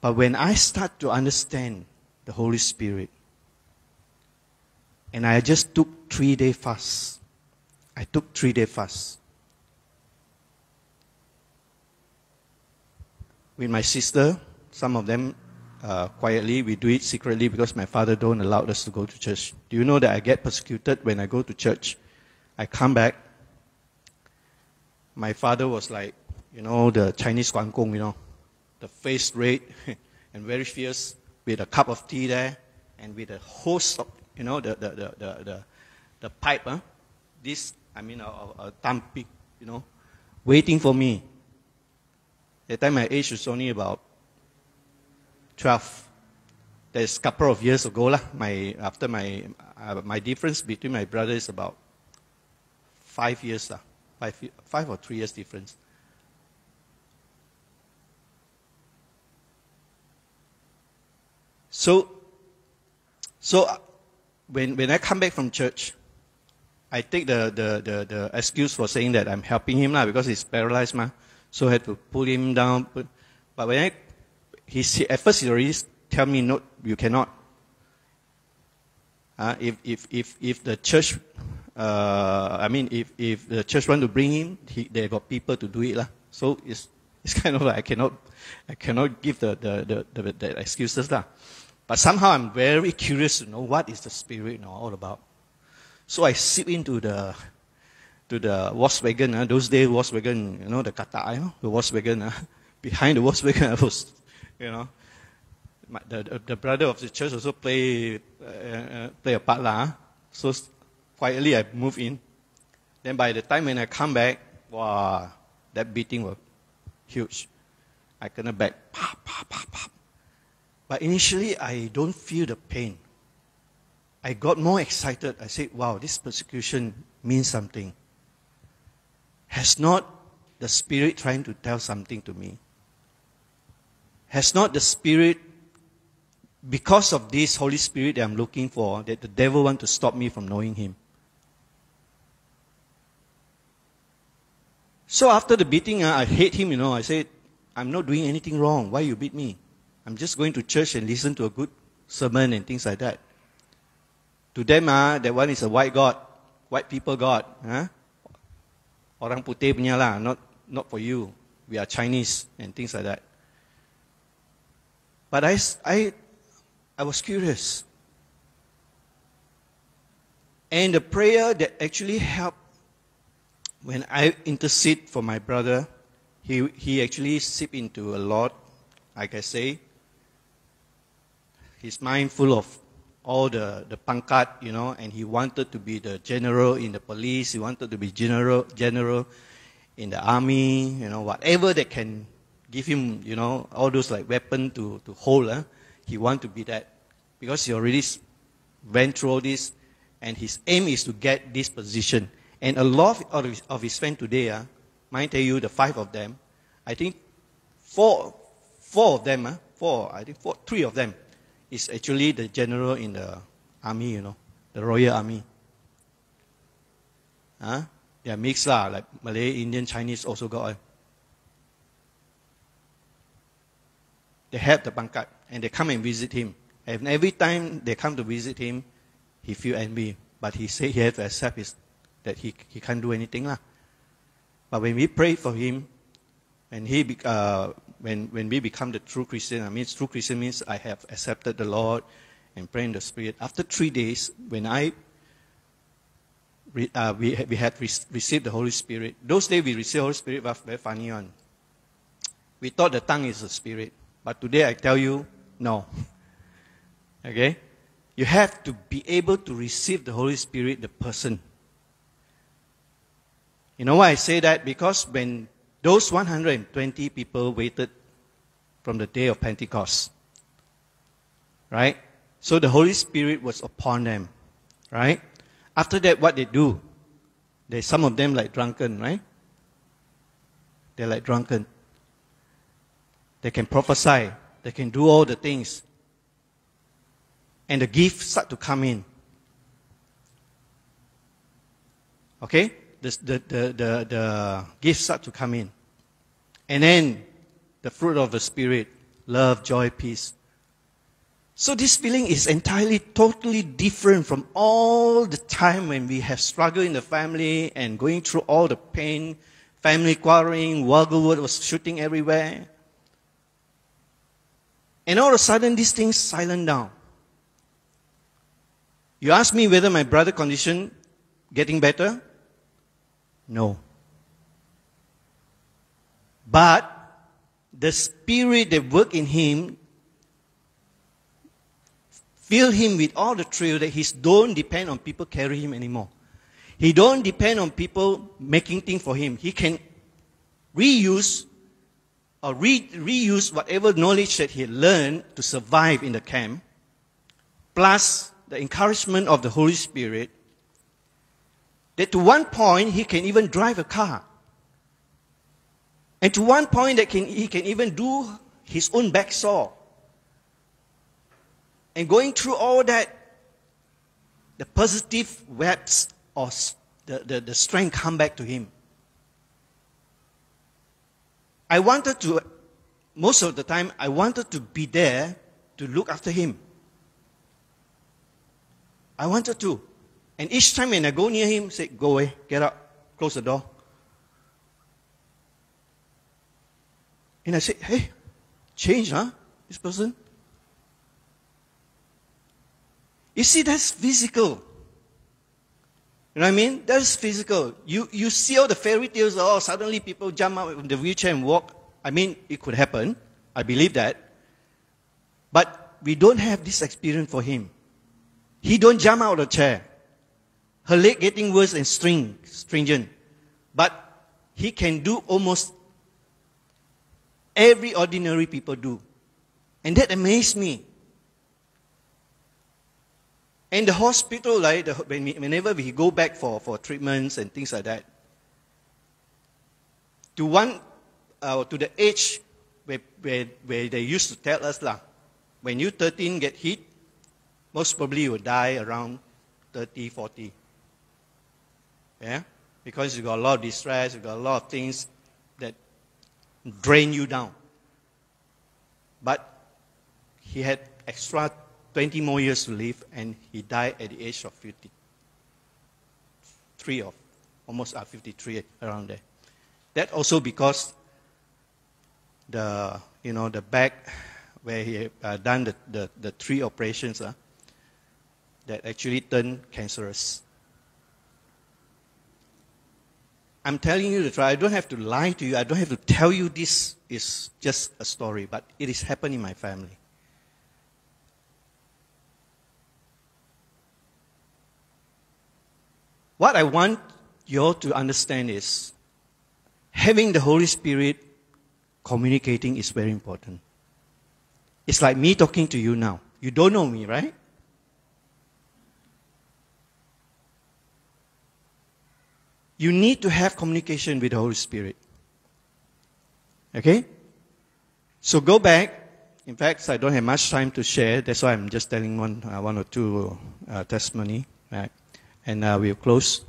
But when I start to understand the Holy Spirit, and I just took three day fast. I took three day fast. With my sister, some of them uh, quietly, we do it secretly because my father don't allow us to go to church. Do you know that I get persecuted when I go to church? I come back. My father was like, you know, the Chinese Guan Gong, you know, the face red and very fierce with a cup of tea there and with a host of, you know, the, the, the, the, the, the pipe, huh? this, I mean, a, a, thumb pick, you know, waiting for me. That time my age was only about 12. That's a couple of years ago, lah. My, after my, uh, my difference between my brother is about five years, lah. Five, five or three years difference. So, so when, when I come back from church, I take the, the, the, the excuse for saying that I'm helping him lah because he's paralyzed ma. So I had to pull him down. Put, but when I, he, at first he already tell me no, you cannot. Uh, if, if, if, if the church, uh, I mean, if, if the church want to bring him, he, they got people to do it lah. So it's, it's kind of like I cannot, I cannot give the, the, the, the, the excuses lah. But somehow I'm very curious to know what is the spirit you know, all about. So I sit into the to the Volkswagen. Uh, those days Volkswagen, you know, the Kata, you know, the Volkswagen. Uh, behind the Volkswagen, I was, you know, my, the, the the brother of the church also play uh, uh, play a part lah. uh. So quietly I move in. Then by the time when I come back, wow, that beating was huge. I kena back, pop, pop, pop, pop. But initially, I don't feel the pain. I got more excited. I said, wow, this persecution means something. Has not the Spirit trying to tell something to me? Has not the Spirit, because of this Holy Spirit that I'm looking for, that the devil want to stop me from knowing Him? So after the beating, uh, I hate him, you know. I said, I'm not doing anything wrong. Why you beat me? I'm just going to church and listen to a good sermon and things like that. To them, ah, that one is a white God, white people God. Huh? Orang putih punya lah, not, not for you. We are Chinese and things like that. But I, I, I was curious. And the prayer that actually helped when I intercede for my brother, he, he actually sip into a lot, like I say. He's mindful of all the, the pangkat, you know, and he wanted to be the general in the police, he wanted to be general, general in the army, you know, whatever that can give him, you know, all those like weapon to, to hold, huh? he want to be that. Because he already went through this, and his aim is to get this position. And a lot of his, of his friends today, uh, might tell you the five of them, I think four, four of them, uh, four, I think four, three of them is actually the general in the army, you know, the Royal Army. Huh? They are mixed lah, like Malay, Indian, Chinese also got. uh, They have the pangkat and they come and visit him. And every time they come to visit him, he feel envy. But he say he has to accept his, that he, he can't do anything. Lah. But when we pray for him, and he, uh, when, when we become the true Christian, I mean, true Christian means I have accepted the Lord and pray in the Spirit. After three days, when I uh, we, we had re- received the Holy Spirit. Those days we received the Holy Spirit was very funny one. We thought the tongue is a spirit. But today I tell you, no. Okay? You have to be able to receive the Holy Spirit, the person. You know why I say that? Because when those 120 people waited from the day of Pentecost, right? So the Holy Spirit was upon them, right? After that, what they do? They, some of them like drunken, right? They're like drunken. They can prophesy. They can do all the things. And the gifts start to come in. Okay? The, the, the, the, gifts start to come in. And then the fruit of the Spirit love, joy, peace. So this feeling is entirely, totally different from all the time when we have struggled in the family and going through all the pain, family quarreling, Wagglwood was shooting everywhere. And all of a sudden, these things silent down. You ask me whether my brother condition getting better? No. But the spirit that worked in him fill him with all the thrill that he don't depend on people carry him anymore. He don't depend on people making things for him. He can reuse or re- reuse whatever knowledge that he learned to survive in the camp, plus the encouragement of the Holy Spirit, that to one point he can even drive a car. And to one point that can, he can even do his own back saw. And going through all that, the positive webs or the, the, the strength come back to him. I wanted to, most of the time, I wanted to be there to look after him. I wanted to. And each time when I go near him, say, go away, get up, close the door. And I said, hey, change, huh? This person. You see, that's physical. You know what I mean? That's physical. You, you see all the fairy tales, oh, suddenly people jump out of the wheelchair and walk. I mean, it could happen. I believe that. But we don't have this experience for him. He don't jump out of the chair. Her leg getting worse and string, stringent. But he can do almost every ordinary people do. And that amazed me. And the hospital, like, the, whenever we go back for, for treatments and things like that, to one, uh, to the age where, where, where they used to tell us, lah, when you 13 get hit, most probably you will die around 30, 40. Yeah? Because you got a lot of distress, you got a lot of things that drain you down. But he had extra 20 more years to live, and he died at the age of 53 or almost uh, 53 around there. That also because the you know the back where he uh, done the, the, the three operations uh, that actually turned cancerous. I'm telling you the truth. I don't have to lie to you. I don't have to tell you this is just a story, but it is happening in my family. What I want you all to understand is having the Holy Spirit communicating is very important. It's like me talking to you now. You don't know me, right? You need to have communication with the Holy Spirit. Okay? So go back. In fact, I don't have much time to share. That's why I'm just telling one, uh, one or two uh, testimony. Right? And uh, we'll close.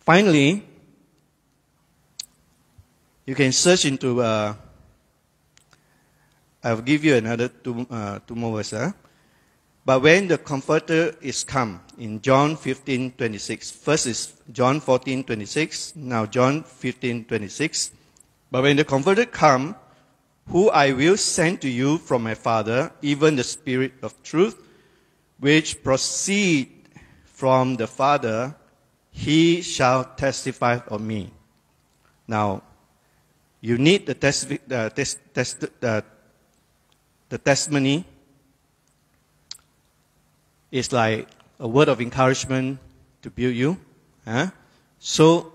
Finally, you can search into. Uh, I'll give you another two, uh, two more verses. But when the Comforter is come, in John 15, 26. First is John 14, 26. Now John 15, 26. But when the Comforter come, who I will send to you from my Father, even the Spirit of truth, which proceed from the Father, he shall testify of me. Now, you need the, testi- uh, tes- test- uh, the testimony. It's like a word of encouragement to build you. Huh? So,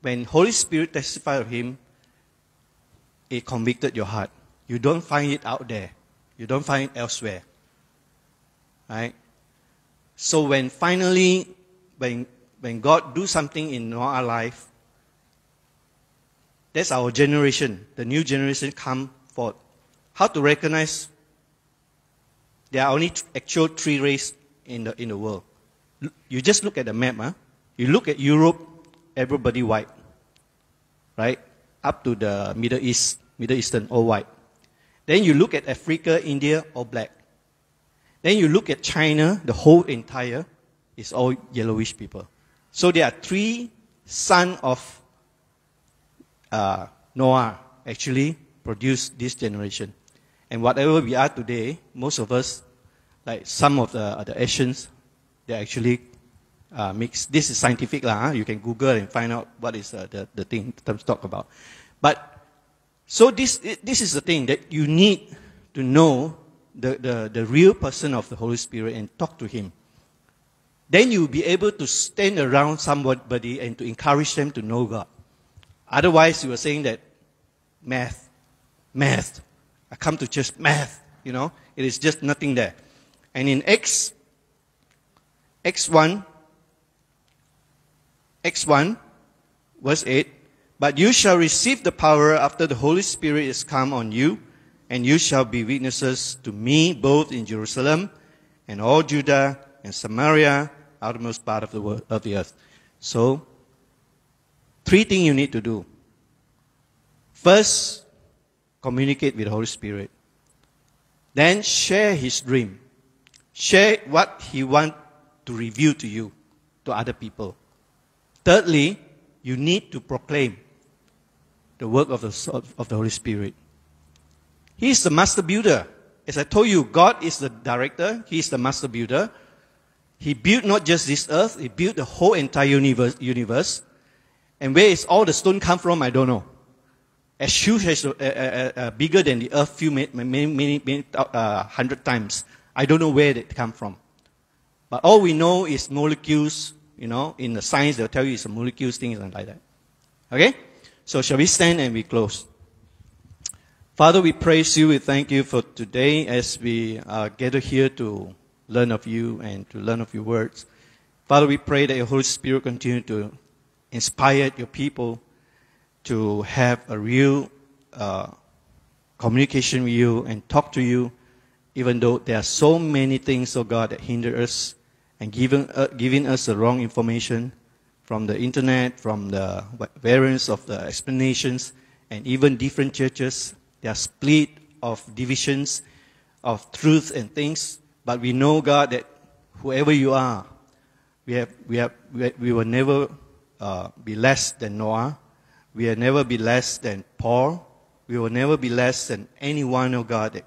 when Holy Spirit testified of him, it convicted your heart. You don't find it out there. You don't find it elsewhere. Right? So when finally, when, when God do something in our life, that's our generation. The new generation come forth. How to recognize there are only actual three races in the, in the world. You just look at the map. Huh? You look at Europe, everybody white. Right? Up to the Middle East, Middle Eastern, all white. Then you look at Africa, India, all black. Then you look at China, the whole entire is all yellowish people. So there are three sons of uh, Noah actually produced this generation. And whatever we are today, most of us, like some of the, the Asians, they actually uh, mix. This is scientific, lah. Huh? You can Google and find out what is uh, the, the thing terms talk about. But so this this is the thing that you need to know the, the, the real person of the Holy Spirit and talk to him. Then you'll be able to stand around somebody and to encourage them to know God. Otherwise, you are saying that math, math. I come to church, math. You know, it is just nothing there. And in Acts, X1, Acts 1, verse 8, but you shall receive the power after the Holy Spirit is come on you, and you shall be witnesses to me both in Jerusalem and all Judah and Samaria, outermost part of the, world, of the earth. So, three things you need to do. First, communicate with the Holy Spirit. Then share his dream. Share what he wants to reveal to you, to other people. Thirdly, you need to proclaim the work of the, of the Holy Spirit. He is the master builder. As I told you, God is the director. He is the master builder. He built not just this earth, he built the whole entire universe. universe. And where is all the stone come from, I don't know. As huge as, uh, uh, bigger than the earth, few many, many, many, hundred times. I don't know where they come from. But all we know is molecules, you know, in the science they'll tell you it's molecules, things like that. Okay? So shall we stand and we close? Father, we praise you. We thank you for today as we uh, gather here to learn of you and to learn of your words. Father, we pray that your Holy Spirit continue to inspire your people to have a real uh, communication with you and talk to you, even though there are so many things, oh God, that hinder us and giving, uh, giving us the wrong information from the internet, from the variants of the explanations, and even different churches. They are split of divisions of truth and things. But we know, God, that whoever you are, we, have, we, have, we will never uh, be less than Noah. We will never be less than Paul. We will never be less than anyone, oh God, that,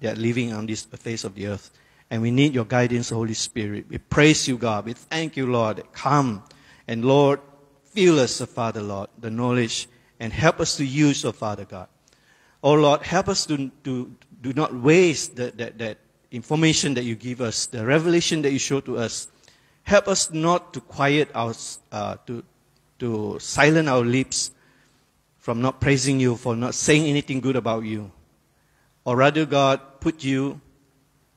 that living on this face of the earth. And we need your guidance, Holy Spirit. We praise you, God. We thank you, Lord. Come and Lord, fill us, oh Father, Lord, the knowledge and help us to use, oh Father God. Oh Lord, help us to, to do not waste that, that, that information that you give us, the revelation that you show to us. Help us not to quiet our, uh, to, to silence our lips from not praising you, for not saying anything good about you. Or rather, God, put you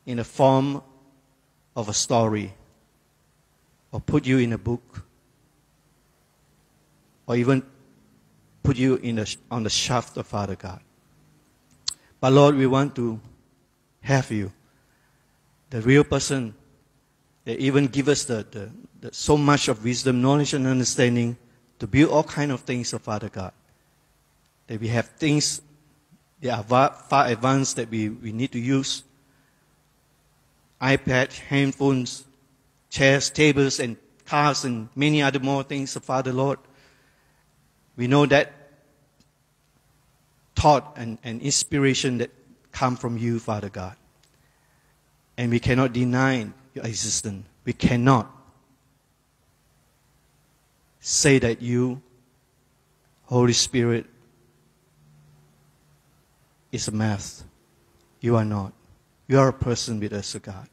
in the form of a story or put you in a book or even put you in the, on the shaft of Father God. But Lord, we want to have you, the real person that even give us the, the, the, so much of wisdom, knowledge, and understanding to build all kind of things of Father God. That we have things that are far advanced that we, we need to use iPad, handphones, chairs, tables, and cars, and many other more things, of Father Lord. We know that thought and, and inspiration that come from you, Father God. And we cannot deny your existence. We cannot. Say that you, Holy Spirit, is a math. You are not. You are a person with us, O God.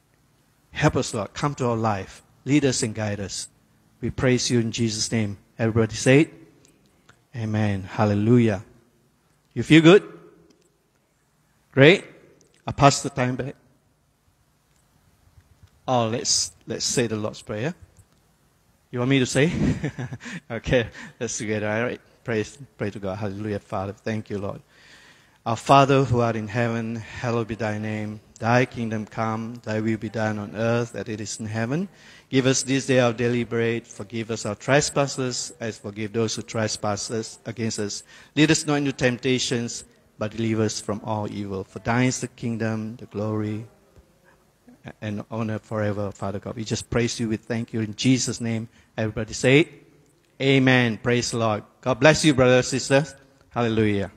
Help us, Lord. Come to our life. Lead us and guide us. We praise you in Jesus' name. Everybody say it. Amen. Hallelujah. You feel good? Great. I pass the time back. Oh, let's let's say the Lord's Prayer. You want me to say? okay, let's together. All right. Praise, pray to God. Hallelujah, Father. Thank you, Lord. Our Father who art in heaven, hallowed be thy name. Thy kingdom come, thy will be done on earth as it is in heaven. Give us this day our daily bread. Forgive us our trespasses, as forgive those who trespass us against us. Lead us not into temptations, but deliver us from all evil. For thine is the kingdom, the glory, and honor forever, Father God. We just praise you. We thank you in Jesus' name. Everybody say. Amen. Praise the Lord. God bless you, brothers and sisters. Hallelujah.